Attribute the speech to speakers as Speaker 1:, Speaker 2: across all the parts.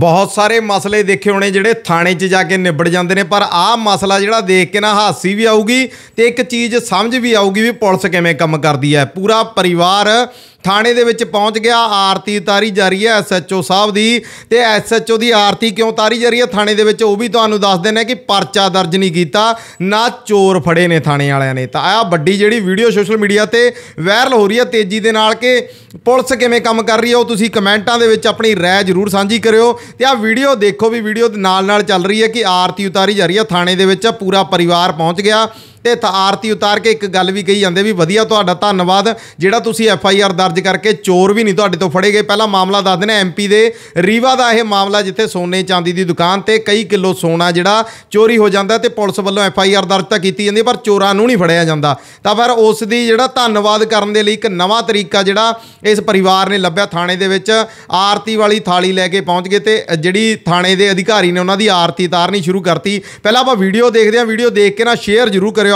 Speaker 1: ਬਹੁਤ ਸਾਰੇ ਮਸਲੇ ਦੇਖੇ ਹੋਣੇ ਜਿਹੜੇ ਥਾਣੇ 'ਚ ਜਾ ਕੇ ਨਿਬੜ ਜਾਂਦੇ ਨੇ, ਪਰ ਆਹ ਮਸਲਾ ਜਿਹੜਾ ਦੇਖ ਕੇ ਨਾ ਹਾਸੀ ਵੀ ਆਊਗੀ ਤੇ ਇੱਕ ਚੀਜ਼ ਸਮਝ ਵੀ ਆਊਗੀ ਵੀ ਪੁਲਿਸ ਕਿਵੇਂ ਕੰਮ ਕਰਦੀ ਹੈ। ਪੂਰਾ ਪਰਿਵਾਰ ਥਾਣੇ ਦੇ ਵਿੱਚ ਪਹੁੰਚ ਗਿਆ। ਆਰਤੀ ਉਤਾਰੀ ਜਾ ਰਹੀ ਹੈ ਐਸਐਚਓ ਸਾਹਿਬ ਦੀ। ਤੇ ਐਸਐਚਓ ਦੀ ਆਰਤੀ ਕਿਉਂ ਉਤਾਰੀ ਜਾ ਰਹੀ ਹੈ? ਥਾਣੇ ਦੇ ਵਿੱਚ ਉਹ ਵੀ ਤੁਹਾਨੂੰ ਦੱਸ ਦਿੰਨੇ ਕਿ ਪਰਚਾ ਦਰਜ ਨਹੀਂ ਕੀਤਾ, ਨਾ ਚੋਰ ਫੜੇ ਨੇ ਥਾਣੇ ਵਾਲਿਆਂ ਨੇ। ਤਾਂ ਆਹ ਵੱਡੀ ਜਿਹੜੀ ਵੀਡੀਓ ਸੋਸ਼ਲ ਮੀਡੀਆ ਤੇ ਵਾਇਰਲ ਹੋ ਰਹੀ ਹੈ ਤੇਜ਼ੀ ਦੇ ਨਾਲ ਕਿ ਪੁਲਿਸ ਕਿਵੇਂ ਕੰਮ ਕਰ ਰਹੀ ਹੈ, ਉਹ ਤੁਸੀਂ ਕਮੈਂਟਾਂ ਦੇ ਵਿੱਚ ਆਪਣੀ ਰਾਏ ਜ਼ਰੂਰ ਸਾਂਝੀ ਕਰਿਓ। ਤੇ ਆਹ ਵੀਡੀਓ ਦੇਖੋ ਵੀ ਵੀਡੀਓ ਦੇ ਨਾਲ ਨਾਲ ਚੱਲ ਰਹੀ ਹੈ ਕਿ ਆਰਤੀ ਉਤਾਰੀ ਜਾ ਰਹੀ ਹੈ। ਥਾਣੇ ਦੇ ਵਿੱਚ ਪੂਰਾ ਪਰਿਵਾਰ ਪਹੁੰਚ ਗਿਆ। ਤੇ ਤਾਂ ਆਰਤੀ ਉਤਾਰ ਕੇ ਇੱਕ ਗੱਲ ਵੀ ਕਹੀ ਜਾਂਦੇ ਵੀ ਵਧੀਆ ਤੁਹਾਡਾ ਧੰਨਵਾਦ ਜਿਹੜਾ ਤੁਸੀਂ ਐਫ ਆਈ ਆਰ ਦਰਜ ਕਰਕੇ ਚੋਰ ਵੀ ਨਹੀਂ ਤੁਹਾਡੇ ਤੋਂ ਫੜੇ ਗਏ। ਪਹਿਲਾਂ ਮਾਮਲਾ ਦੱਸ ਦਿੰਦੇ ਐਮਪੀ ਦੇ ਰੀਵਾ ਦਾ ਇਹ ਮਾਮਲਾ ਜਿੱਥੇ ਸੋਨੇ ਚਾਂਦੀ ਦੀ ਦੁਕਾਨ ਤੇ ਕਈ ਕਿਲੋ ਸੋਨਾ ਜਿਹੜਾ ਚੋਰੀ ਹੋ ਜਾਂਦਾ ਤੇ ਪੁਲਿਸ ਵੱਲੋਂ ਐਫ ਆਈ ਆਰ ਦਰਜ ਤਾਂ ਕੀਤੀ ਜਾਂਦੀ ਹੈ, ਪਰ ਚੋਰਾਂ ਨੂੰ ਨਹੀਂ ਫੜਿਆ ਜਾਂਦਾ। ਤਾਂ ਫਿਰ ਉਸ ਦੀ ਜਿਹੜਾ ਧੰਨਵਾਦ ਕਰਨ ਦੇ ਲਈ ਇੱਕ ਨਵਾਂ ਤਰੀਕਾ ਜਿਹੜਾ ਇਸ ਪਰਿਵਾਰ ਨੇ ਲੱਭਿਆ ਥਾਣੇ ਦੇ ਵਿੱਚ ਆਰਤੀ ਵਾਲੀ ਥਾਲੀ ਲੈ ਕੇ ਪਹੁੰਚ ਗਏ ਤੇ ਜਿਹੜੀ ਥਾਣੇ ਦੇ ਅਧਿਕਾਰੀ ਨੇ ਉਹਨਾਂ ਦੀ ਆਰਤੀ ਉਤਾਰਨੀ ਸ਼ੁਰੂ ਕਰਤੀ। ਪਹਿਲਾਂ ਆਪਾਂ ਵੀਡੀਓ ਦੇਖਦੇ ਹਾਂ ਵੀਡੀਓ ਦੇਖ ਕੇ ਨਾ ਸ਼ੇਅਰ ਜ਼ਰੂਰ ਕਰਿਓ।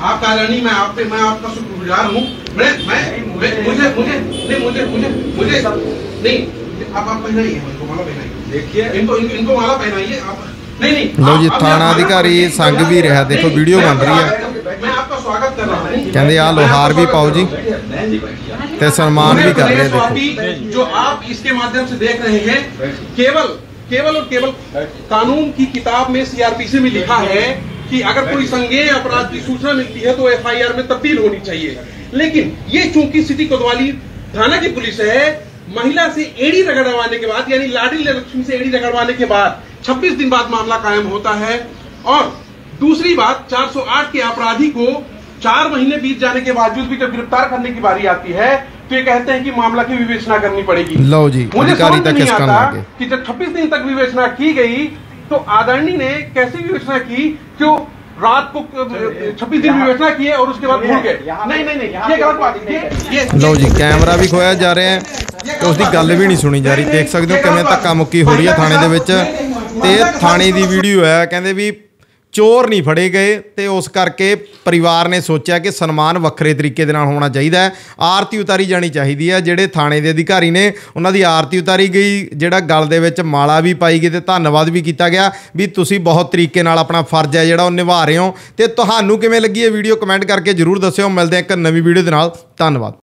Speaker 2: हाँ,
Speaker 3: आपका अलर्नी मैं आप पे मैं आपका शुक्रगुजार हूँ। मैं मैं मुझे मुझे नहीं मुझे मुझे मुझे नहीं आप आप पहनाइए इनको माला पहनाइए।
Speaker 4: देखिए।
Speaker 3: इनको इनको माला पहनाइए आप नहीं नहीं जी
Speaker 1: थाना
Speaker 3: अधिकारी
Speaker 1: संघ
Speaker 3: भी
Speaker 1: रहा देखो वीडियो बन
Speaker 3: रही
Speaker 1: है।
Speaker 3: मैं आपका स्वागत
Speaker 1: कहते आ लोहार भी
Speaker 4: पाओ जी।
Speaker 1: सम्मान भी कर रहे हैं
Speaker 3: देखो। जो आप इसके माध्यम से देख रहे हैं केवल केवल और केवल कानून की किताब में सीआरपीसी में लिखा है कि अगर कोई संज्ञेय अपराध की सूचना मिलती है तो एफआईआर में तब्दील होनी चाहिए। लेकिन ये चूँकि सिटी कोतवाली थाना की पुलिस है। महिला से एड़ी रगड़वाने के बाद यानी लाडी लक्ष्मी से एड़ी रगड़वाने के बाद 26 दिन बाद मामला कायम होता है। और दूसरी बात 408 के अपराधी को चार महीने बीत जाने के बावजूद भी जब गिरफ़्तार करने की बारी आती है तो ये कहते हैं कि मामला की विवेचना करनी पड़ेगी।
Speaker 1: लो जी
Speaker 3: मुझे समझ नहीं आता कि जब 26 दिन तक विवेचना की गई तो आदरणी ने कैसे विवेचना की क्यों रात को 26 दिन विवेचना किए और उसके बाद भूल गए नहीं नहीं नहीं ये गलत बात है ये ये
Speaker 1: ਲਓ ਜੀ ਕੈਮਰਾ ਵੀ ਖੋਇਆ ਜਾ ਰਿਹਾ ਹੈ ਤੇ ਉਸ ਦੀ ਗੱਲ ਵੀ ਨਹੀਂ ਸੁਣੀ ਜਾ ਰਹੀ ਦੇਖ ਸਕਦੇ ਹੋ ਕਿਵੇਂ ਧੱਕਾ ਮੁੱਕੀ ਹੋ ਰਹੀ ਹੈ ਥਾਣੇ ਦੇ ਵਿੱਚ ਤੇ ਇਹ ਥਾਣੇ ਦੀ ਵੀਡੀਓ ਹੈ ਕਹਿੰਦੇ ਵੀ ਚੋਰ ਨਹੀਂ ਫੜੇ ਗਏ ਤੇ ਉਸ ਕਰਕੇ ਪਰਿਵਾਰ ਨੇ ਸੋਚਿਆ ਕਿ ਸਨਮਾਨ ਵੱਖਰੇ ਤਰੀਕੇ ਦੇ ਨਾਲ ਹੋਣਾ ਚਾਹੀਦਾ ਹੈ। ਆਰਤੀ ਉਤਾਰੀ ਜਾਣੀ ਚਾਹੀਦੀ ਹੈ। ਜਿਹੜੇ ਥਾਣੇ ਦੇ ਅਧਿਕਾਰੀ ਨੇ, ਉਹਨਾਂ ਦੀ ਆਰਤੀ ਉਤਾਰੀ ਗਈ, ਜਿਹੜਾ ਗਲ ਦੇ ਵਿੱਚ ਮਾਲਾ ਵੀ ਪਾਈ ਗਈ ਤੇ ਧੰਨਵਾਦ ਵੀ ਕੀਤਾ ਗਿਆ ਵੀ ਤੁਸੀਂ ਬਹੁਤ ਤਰੀਕੇ ਨਾਲ ਆਪਣਾ ਫਰਜ਼ ਹੈ ਜਿਹੜਾ ਉਹ ਨਿਭਾ ਰਹੇ ਹੋ। ਤੇ ਤੁਹਾਨੂੰ ਕਿਵੇਂ ਲੱਗੀ ਇਹ ਵੀਡੀਓ? ਕਮੈਂਟ ਕਰਕੇ ਜਰੂਰ ਦੱਸਿਓ। ਮਿਲਦੇ ਹਾਂ ਇੱਕ ਨਵੀਂ ਵੀਡੀਓ ਦੇ ਨਾਲ। ਧੰਨਵਾਦ।